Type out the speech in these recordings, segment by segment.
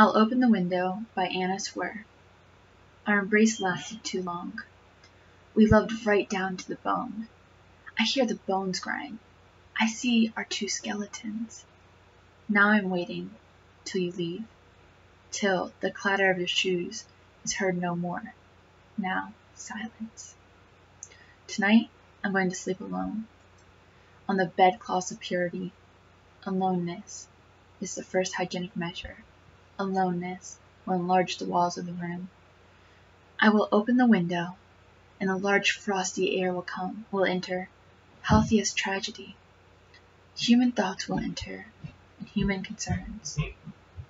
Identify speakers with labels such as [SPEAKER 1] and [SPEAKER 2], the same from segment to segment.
[SPEAKER 1] I'll Open the Window by Anna Swir. Our embrace lasted too long. We loved right down to the bone. I hear the bones grind. I see our two skeletons. Now I'm waiting till you leave, till the clatter of your shoes is heard no more. Now silence. Tonight I'm going to sleep alone. On the bedclothes of purity, aloneness is the first hygienic measure aloneness will enlarge the walls of the room. I will open the window, and a large frosty air will come, will enter, healthy as tragedy. Human thoughts will enter, and human concerns,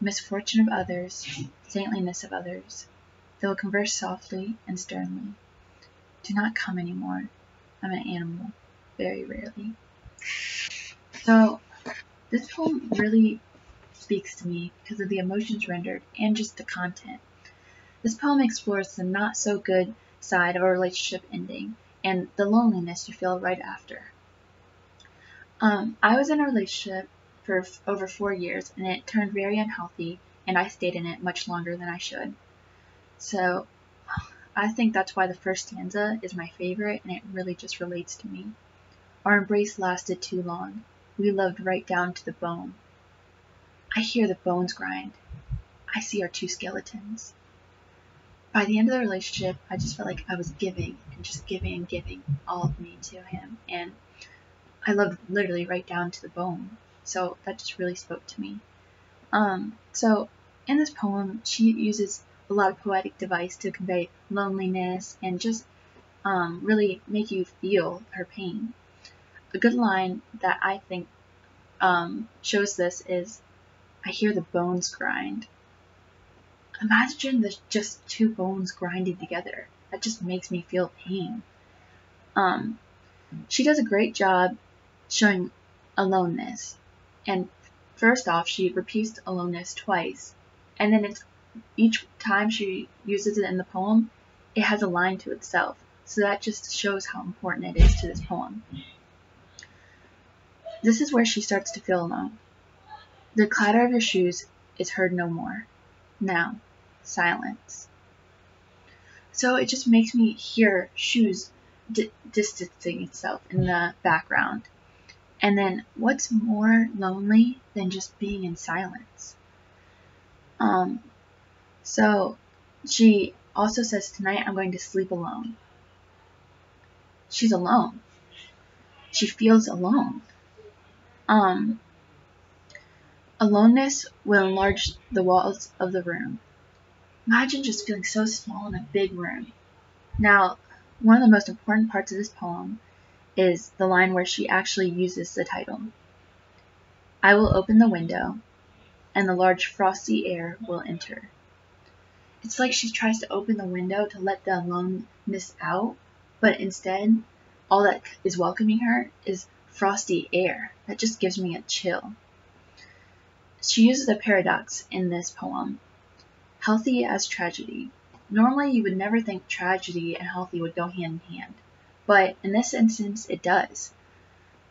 [SPEAKER 1] misfortune of others, saintliness of others. They will converse softly and sternly. Do not come any more. I'm an animal, very rarely. So, this poem really speaks to me because of the emotions rendered and just the content. This poem explores the not so good side of a relationship ending and the loneliness you feel right after. Um, I was in a relationship for over four years and it turned very unhealthy and I stayed in it much longer than I should. So I think that's why the first stanza is my favorite and it really just relates to me. Our embrace lasted too long. We loved right down to the bone. I hear the bones grind. I see our two skeletons. By the end of the relationship, I just felt like I was giving and just giving and giving all of me to him. And I loved literally right down to the bone. So that just really spoke to me. Um, so in this poem, she uses a lot of poetic device to convey loneliness and just um, really make you feel her pain. A good line that I think um, shows this is I hear the bones grind. Imagine the just two bones grinding together. That just makes me feel pain. Um, she does a great job showing aloneness. And first off, she repeats aloneness twice. And then it's each time she uses it in the poem, it has a line to itself. So that just shows how important it is to this poem. This is where she starts to feel alone. The clatter of your shoes is heard no more. Now, silence. So it just makes me hear shoes distancing itself in the background. And then what's more lonely than just being in silence? Um, so she also says, Tonight I'm going to sleep alone. She's alone. She feels alone. Um, Aloneness will enlarge the walls of the room. Imagine just feeling so small in a big room. Now, one of the most important parts of this poem is the line where she actually uses the title. I will open the window, and the large frosty air will enter. It's like she tries to open the window to let the aloneness out, but instead, all that is welcoming her is frosty air. That just gives me a chill. She uses a paradox in this poem. Healthy as tragedy. Normally you would never think tragedy and healthy would go hand in hand, but in this instance it does.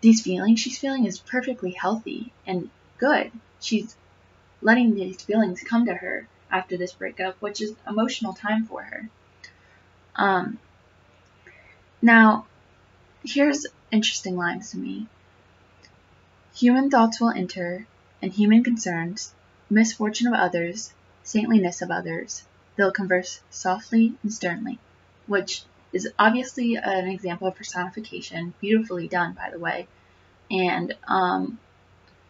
[SPEAKER 1] These feelings she's feeling is perfectly healthy and good. She's letting these feelings come to her after this breakup, which is emotional time for her. Um, now, here's interesting lines to me. Human thoughts will enter, and human concerns, misfortune of others, saintliness of others, they'll converse softly and sternly, which is obviously an example of personification, beautifully done, by the way. And um,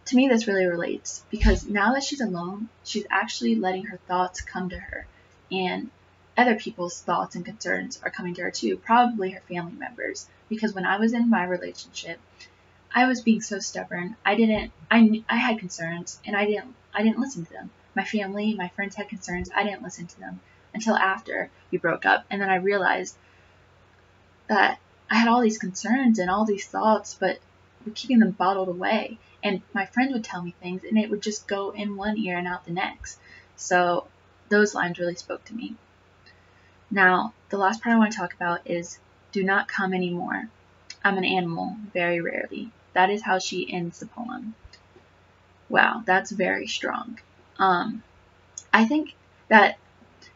[SPEAKER 1] to me, this really relates because now that she's alone, she's actually letting her thoughts come to her, and other people's thoughts and concerns are coming to her too, probably her family members. Because when I was in my relationship, I was being so stubborn. I didn't. I I had concerns, and I didn't. I didn't listen to them. My family, my friends had concerns. I didn't listen to them until after we broke up, and then I realized that I had all these concerns and all these thoughts, but we're keeping them bottled away. And my friend would tell me things, and it would just go in one ear and out the next. So those lines really spoke to me. Now, the last part I want to talk about is do not come anymore. I'm an animal, very rarely. That is how she ends the poem. Wow, that's very strong. Um, I think that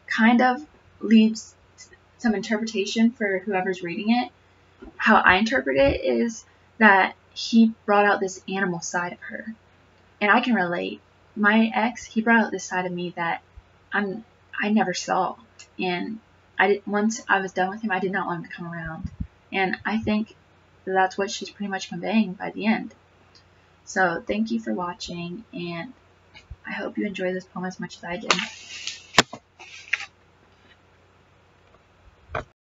[SPEAKER 1] kind of leaves some interpretation for whoever's reading it. How I interpret it is that he brought out this animal side of her. And I can relate. My ex, he brought out this side of me that I'm I never saw. And I did once I was done with him, I did not want him to come around. And I think that's what she's pretty much conveying by the end. So thank you for watching and I hope you enjoy this poem as much as I did.